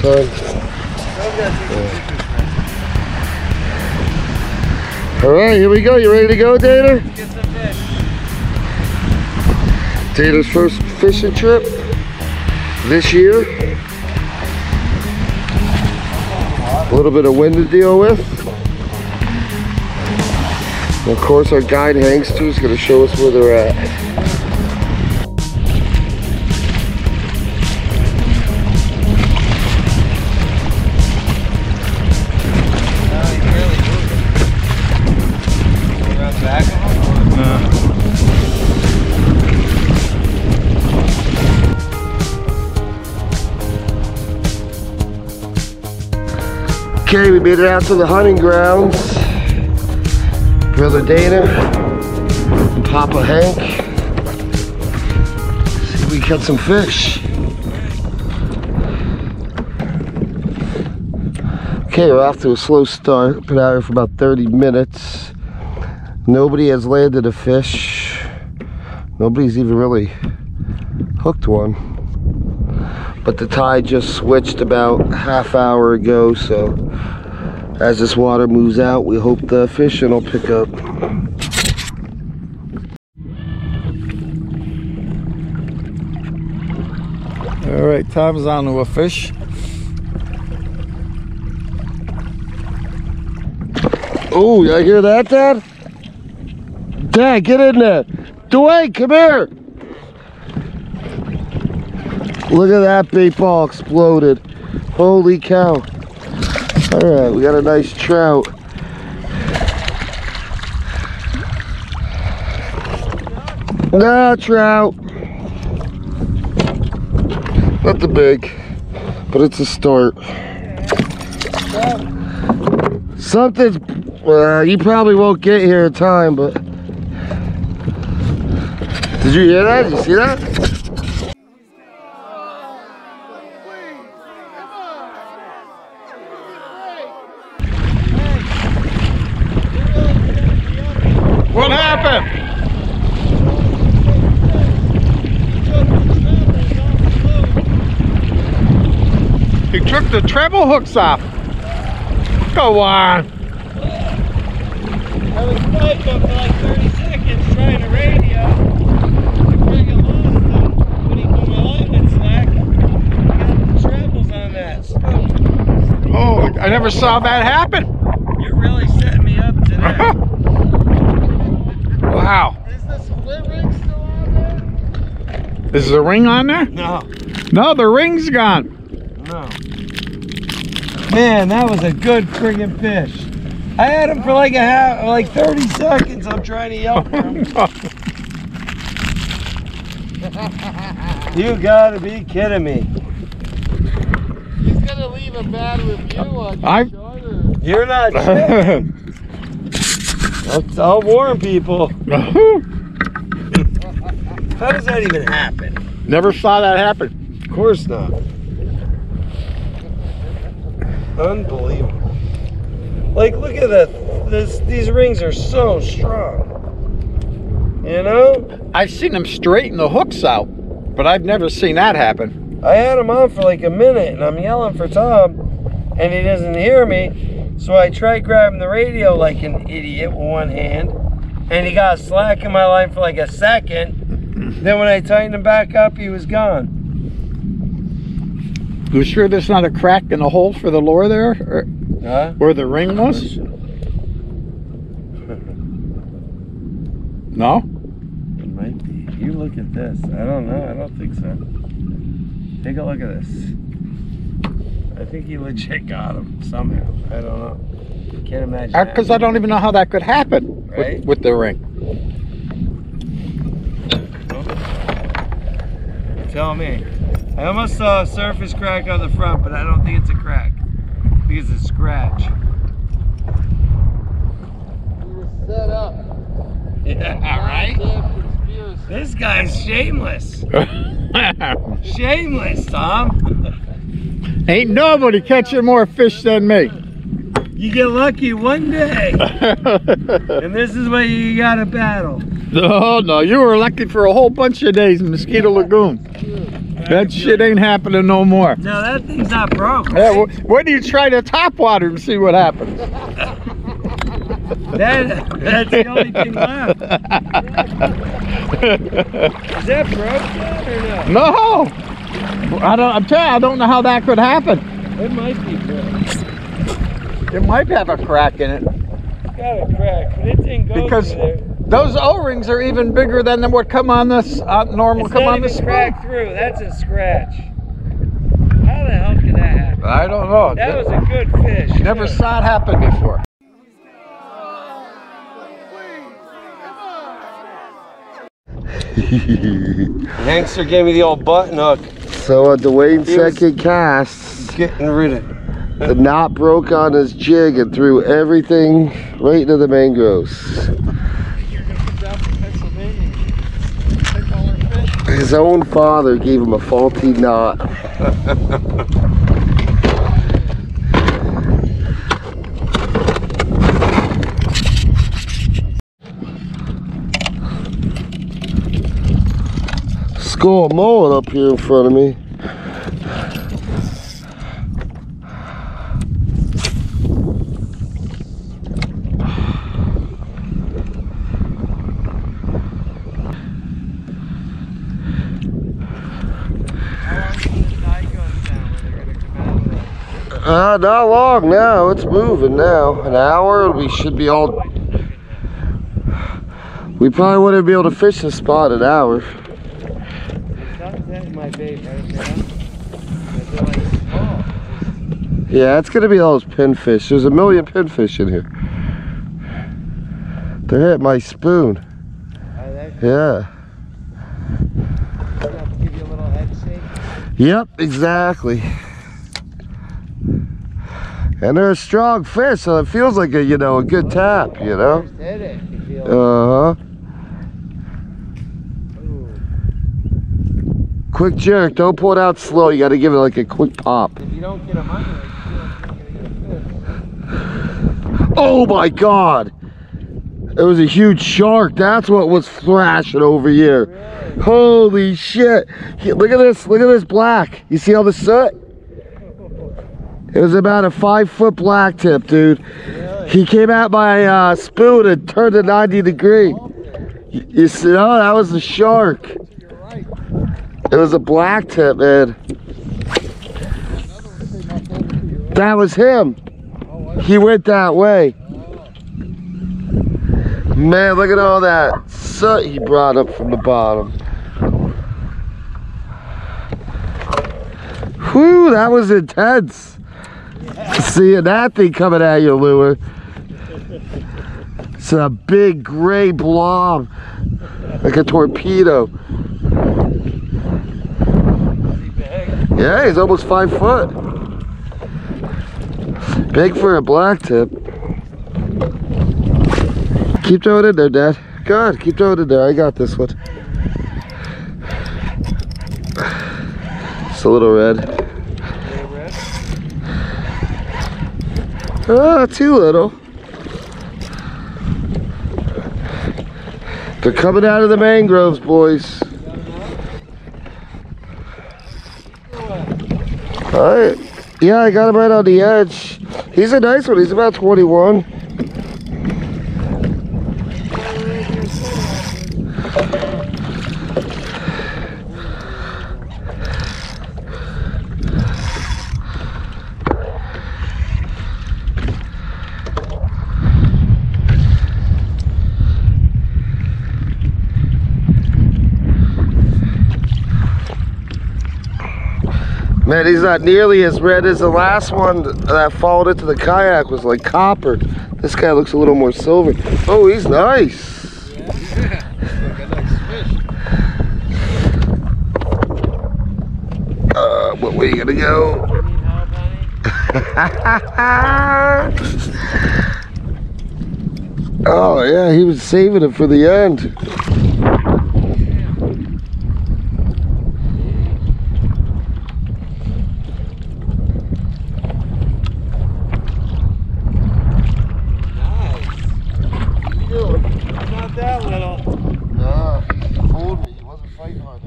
time. All right, here we go. You ready to go, fish. Dana's first fishing trip this year. A little bit of wind to deal with. And of course, our guide Hankster is going to show us where they're at. Okay, we made it out to the hunting grounds. Brother Dana and Papa Hank. See if we catch some fish. Okay, we're off to a slow start. Been out here for about 30 minutes. Nobody has landed a fish. Nobody's even really hooked one. But the tide just switched about half hour ago, so as this water moves out, we hope the fishing will pick up. All right, time's on to a fish. Oh, you hear that, Dad? Dad, get in there. Dwayne, come here. Look at that bait ball exploded. Holy cow. All right, we got a nice trout. Nah, trout. Not the big, but it's a start. Something's, uh, you probably won't get here in time, but. Did you hear that? Did you see that? What happened? He took the treble hooks off. Go on. I was spiked up for like 30 seconds trying to radio. I lost and when he put my slack, I got the trebles on that. spoon. Oh, I never saw that happen. You're really setting me up today. Wow. Is the split ring still on there? Is the ring on there? No. No, the ring's gone. No. Man, that was a good friggin' fish. I had him for like a half, like 30 seconds. I'm trying to yell for him. You gotta be kidding me. He's gonna leave a bad review on I- charter. You're not kidding. I'll, I'll warn people. How does that even happen? never saw that happen. Of course not. Unbelievable. Like, look at that. This, these rings are so strong. You know? I've seen them straighten the hooks out, but I've never seen that happen. I had him on for like a minute and I'm yelling for Tom and he doesn't hear me. So I tried grabbing the radio like an idiot with one hand and he got slack in my line for like a second. then when I tightened him back up, he was gone. You sure there's not a crack in the hole for the lure there, or Huh? where the ring was? No. It might be. You look at this. I don't know. I don't think so. Take a look at this. I think he legit got him somehow. I don't know. Can't imagine. Uh, because I don't even know how that could happen with- with, the ring. Tell me. I almost saw a surface crack on the front, but I don't think it's a crack. I think it's a scratch. Set up. Yeah, right? This guy's shameless. Shameless, Tom. Ain't nobody catching more fish than me. You get lucky one day, and this is what you gotta battle. no, no, you were lucky for a whole bunch of days in Mosquito Lagoon. That shit ain't happening no more. No, that thing's not broke. Yeah, wh- when do you try to top water and see what happens? That, that's the only thing left. Is that broke or no? No. I don't. I'm telling you, I don't know how that could happen. It might be broke. It might have a crack in it It's got a crack, but it didn't go because through there. Those O-rings are even bigger than them what come on this uh, normal. It's come not on the even spoon. cracked through. That's a scratch. How the hell could that happen? I don't know. That was a good fish. Never too. saw it happen before. Hankster gave me the old button hook. so at Dwayne's He was- second cast, Getting rid of it. the knot broke on his jig and threw everything right into the mangroves. His own father gave him a faulty knot. Skull mullet up here in front of me. Uh, not long now. It's moving now. An hour, we should be all. We probably wouldn't be able to fish this spot an hour. Yeah, it's gonna be those pinfish. There's a million pinfish in here. They're hitting my spoon. Yeah. Yep, exactly. And they're a strong fish, so it feels like a you know a good tap, you know. Uh huh. Quick jerk, don't pull it out slow. You got to give it like a quick pop. If you don't get them under it, you don't get a fish. Oh my god! It was a huge shark. That's what was thrashing over here. Holy shit! Look at this. Look at this black. You see all the soot? It was about a five foot black tip, dude. He came out my uh, spoon and turned it 90 degree. You, you see, oh, that was a shark. It was a black tip, man. That was him. He went that way. Man, look at all that soot he brought up from the bottom. Whew, that was intense. Seeing that thing coming at you, lure. It's a big gray blob, like a torpedo. Yeah, he's almost five foot. Big for a black tip. Keep throwing it in there, Dad. Good, keep throwing it in there. I got this one. It's a little red. Ah, too little. They're coming out of the mangroves, boys. Alright. Yeah, I got him right on the edge. He's a nice one. He's about 21. Man, he's not nearly as red as the last one that followed into the kayak was like copper. This guy looks a little more silver. Oh, he's nice. Uh, what way you gonna go? oh yeah, he was saving it for the end. Not that little. Nah, he fooled me. He wasn't fighting hard.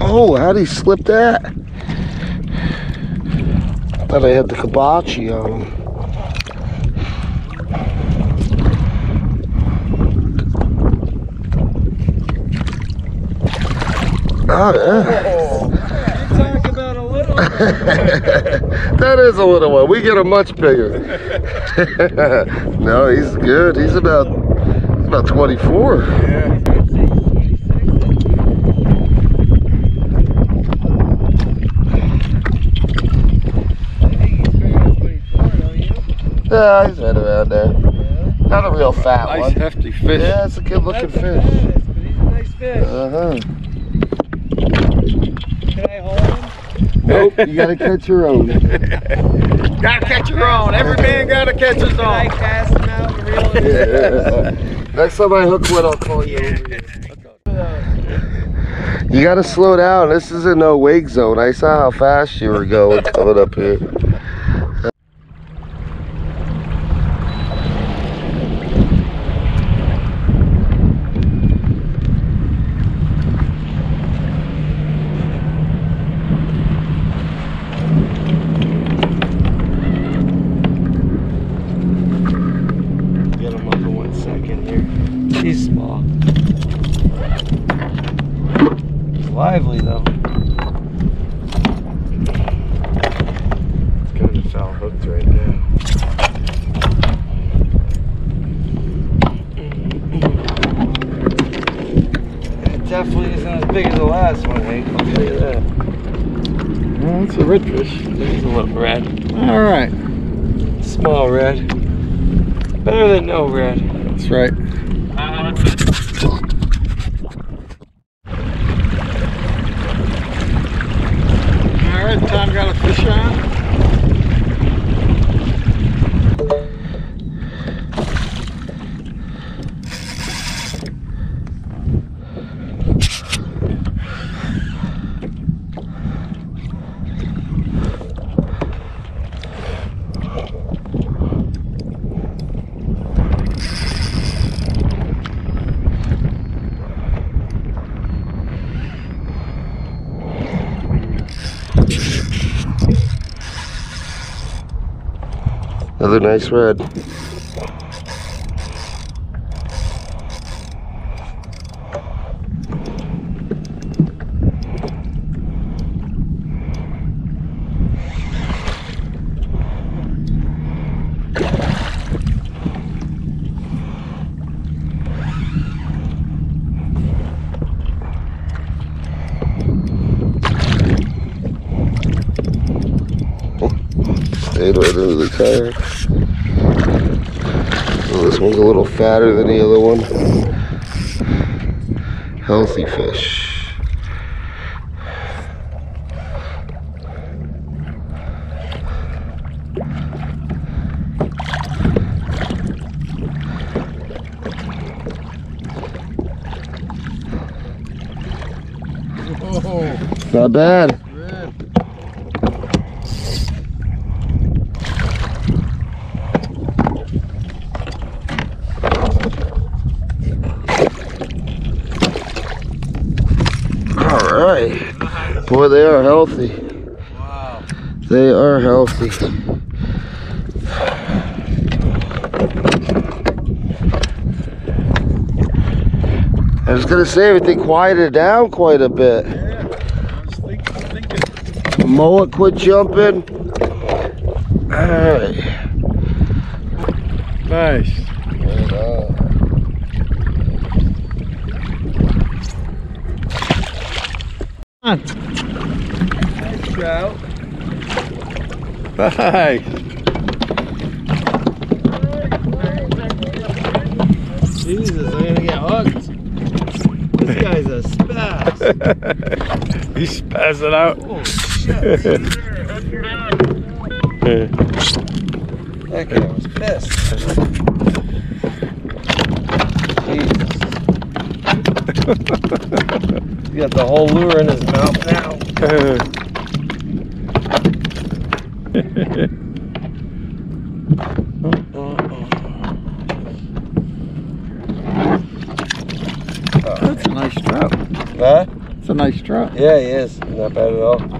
Oh, how'd he slip that? I Thought I had the kibachi on him. Oh, yeah. Talk about a little. that is a little one. We get a much bigger. no, he's good. He's about about 24. Yeah, he's right around there. Not a real fat Nice one. hefty fish. Yeah, it's a good looking That's fish. baddest, but he's a nice fish. Uh huh. Can I hold him? Nope, you gotta catch your own. Gotta catch your own. Every man gotta catch his Can I own. cast him out and reel him in? Yeah. Next time I hook one, I'll call you. You gotta slow down. This is a no wake zone. I saw how fast you were going coming up here. Get him up in one second here. He's small. He's lively though. It's kind of foul hooked right now. It definitely isn't as big as the last one, Hank. I'll tell you that. Well, it's a redfish. There's a little red. All right. Small red. Better than no red. That's right. All right, Tom got a fish on. Another nice red. Stayed right under the tire. Oh, this one's a little fatter than the other one. Healthy fish. Oh, Not bad. red. All right. Boy, they are healthy. Wow. They are healthy. I was gonna say everything quieted down quite a bit. Yeah. I was thinking, thinking. Moa quit jumping. Alright. Nice. Come Nice trout. on. Nice. Jesus, I'm gonna get hooked. This guy's a spaz. He's spazzing out. Oh shit. That guy was pissed. Jesus. He's got the whole lure in his mouth now. That's a nice trout. Huh? It's a nice truck. Yeah, he is. Not bad at all.